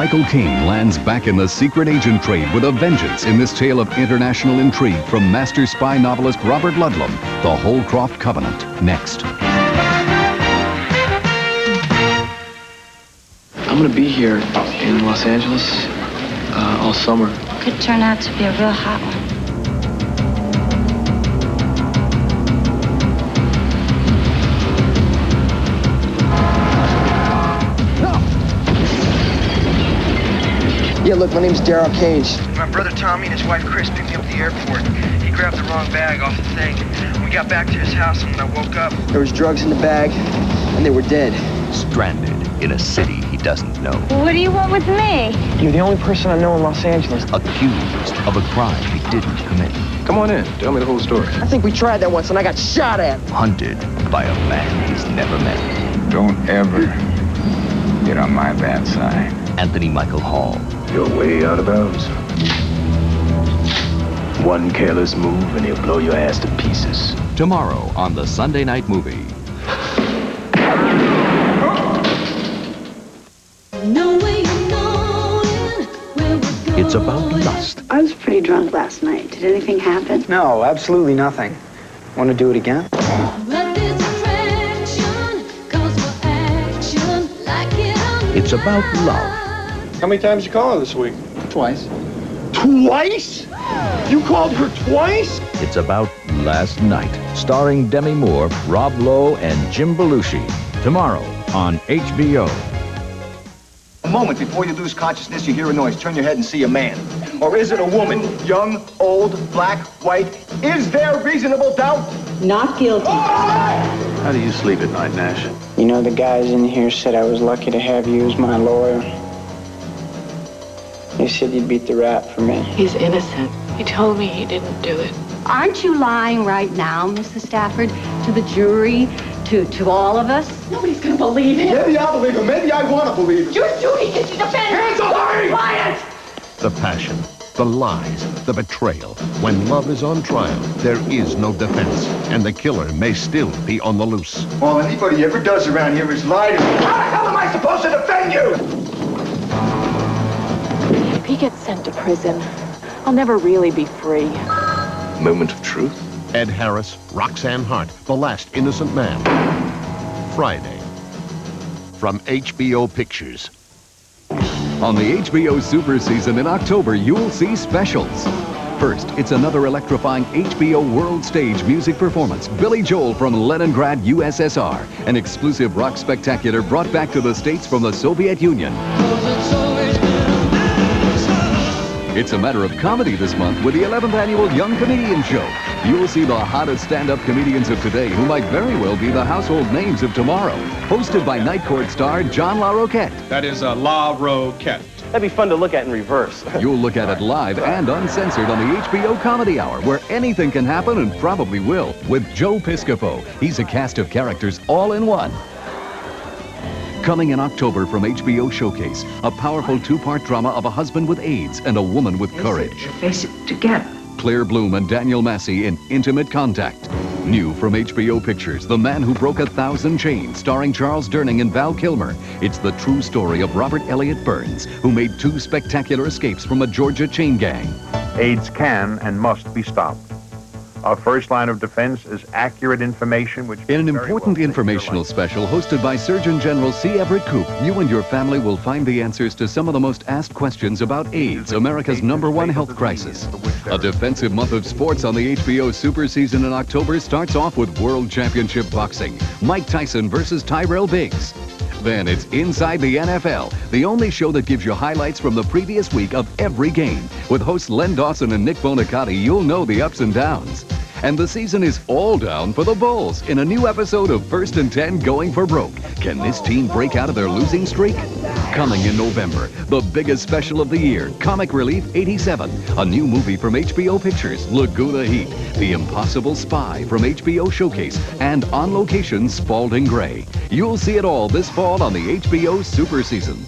Michael Caine lands back in the secret agent trade with a vengeance in this tale of international intrigue from master spy novelist Robert Ludlum, The Holcroft Covenant, next. I'm gonna be here in Los Angeles uh, all summer. Could turn out to be a real hot one. Yeah, look, my name's Daryl Cage. My brother Tommy and his wife Chris picked me up at the airport. He grabbed the wrong bag off the thing. We got back to his house and when I woke up, There was drugs in the bag, and they were dead. Stranded in a city he doesn't know. What do you want with me? You're the only person I know in Los Angeles. Accused of a crime he didn't commit. Come on in. Tell me the whole story. I think we tried that once, and I got shot at. Hunted by a man he's never met. Don't ever get on my bad side. Anthony Michael Hall. You're way out of bounds. One careless move and he'll blow your ass to pieces. Tomorrow on the Sunday Night Movie. It's about lust. I was pretty drunk last night. Did anything happen? No, absolutely nothing. Want to do it again? It's about love. How many times you call her this week? Twice. Twice? You called her twice? It's about last night. Starring Demi Moore, Rob Lowe, and Jim Belushi. Tomorrow on HBO. A moment before you lose consciousness, you hear a noise. Turn your head and see a man. Or is it a woman? Young, old, black, white? Is there reasonable doubt? Not guilty. How do you sleep at night, Nash? You know, the guys in here said I was lucky to have you as my lawyer. They said you'd beat the rap for me. He's innocent. He told me he didn't do it. Aren't you lying right now, Mrs. Stafford, to the jury, to, to all of us? Nobody's gonna believe it. Maybe I believe him. Maybe I want to believe him. Your duty is to defend Hands off me! Quiet! The passion, the lies, the betrayal. When love is on trial, there is no defense, and the killer may still be on the loose. All anybody ever does around here is lie to me. How the hell am I supposed to defend you? If he gets sent to prison, I'll never really be free. Moment of truth. Ed Harris, Roxanne Hart, The Last Innocent Man. Friday. From HBO Pictures. On the HBO Super Season in October, you'll see specials. First, it's another electrifying HBO World Stage music performance. Billy Joel from Leningrad, USSR. An exclusive rock spectacular brought back to the States from the Soviet Union. It's a matter of comedy this month with the 11th annual Young Comedian Show. You'll see the hottest stand-up comedians of today who might very well be the household names of tomorrow. Hosted by Night Court star John Larroquette. That is a La Roquette. That'd be fun to look at in reverse. You'll look at it live and uncensored on the HBO Comedy Hour, where anything can happen and probably will, with Joe Piscopo. He's a cast of characters all in one. Coming in October from HBO Showcase, a powerful two-part drama of a husband with AIDS and a woman with courage. Face it together. Claire Bloom and Daniel Massey in Intimate Contact. New from HBO Pictures, The Man Who Broke a Thousand Chains, starring Charles Durning and Val Kilmer. It's the true story of Robert Elliott Burns, who made two spectacular escapes from a Georgia chain gang. AIDS can and must be stopped. Our first line of defense is accurate information which... In an important informational special hosted by Surgeon General C. Everett Koop, you and your family will find the answers to some of the most asked questions about AIDS, America's number one health crisis. A defensive month of sports on the HBO Super Season in October starts off with World Championship Boxing. Mike Tyson versus Tyrell Biggs. Then it's Inside the NFL, the only show that gives you highlights from the previous week of every game. With hosts Len Dawson and Nick Buoniconti, you'll know the ups and downs. And the season is all down for the Bulls in a new episode of First and Ten Going for Broke. Can this team break out of their losing streak? Coming in November, the biggest special of the year, Comic Relief 87, a new movie from HBO Pictures, Laguna Heat, The Impossible Spy from HBO Showcase, and On Location, Spalding Gray. You'll see it all this fall on the HBO Super Season.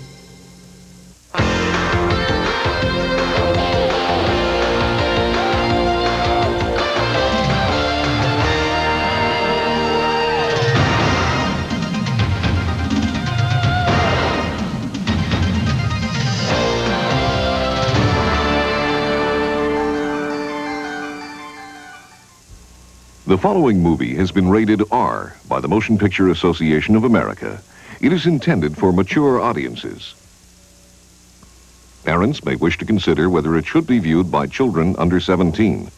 The following movie has been rated R by the Motion Picture Association of America. It is intended for mature audiences. Parents may wish to consider whether it should be viewed by children under 17.